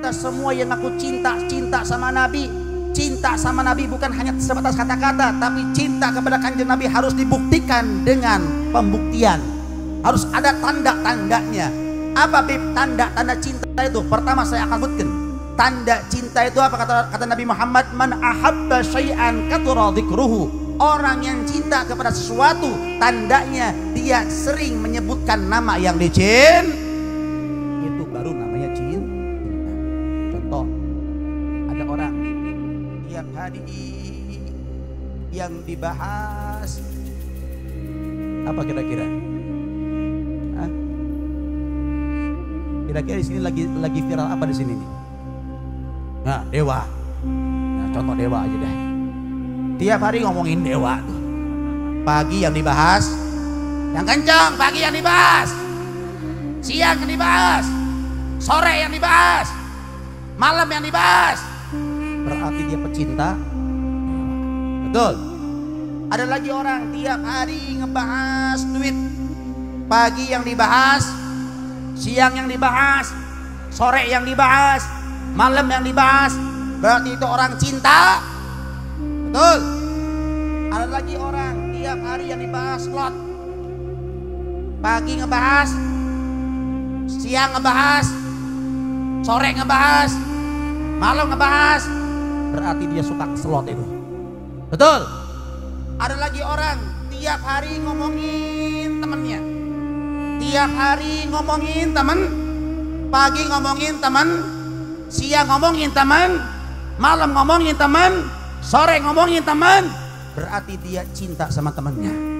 Kita semua yang aku cinta, cinta sama Nabi. Cinta sama Nabi bukan hanya sebatas kata-kata, tapi cinta kepada kanjeng Nabi harus dibuktikan dengan pembuktian. Harus ada tanda-tandanya. Apa bib tanda-tanda cinta itu? Pertama saya akan sebutkan. Tanda cinta itu apa kata kata Nabi Muhammad? Man ahabba syai'an kathura dzikruhu. Orang yang cinta kepada sesuatu, tandanya dia sering menyebutkan nama yang dicin. Orang tiap hari yang dibahas apa kira-kira? Kira-kira di sini lagi lagi viral apa di sini nih? Nah, dewa. Nah, contoh dewa aja deh. Tiap hari ngomongin dewa. Pagi yang dibahas, yang kencang pagi yang dibahas. Siang yang dibahas. Sore yang dibahas. Malam yang dibahas. Berarti dia pecinta. Betul. Ada lagi orang tiap hari ngebahas duit. Pagi yang dibahas, siang yang dibahas, sore yang dibahas, malam yang dibahas. Berarti itu orang cinta. Betul. Ada lagi orang tiap hari yang dibahas slot. Pagi ngebahas, siang ngebahas, sore ngebahas, malam ngebahas. Berarti dia suka slot itu. Betul. Ada lagi orang tiap hari ngomongin temennya. Tiap hari ngomongin temen. Pagi ngomongin temen. Siang ngomongin temen. Malam ngomongin temen. Sore ngomongin temen. Berarti dia cinta sama temennya.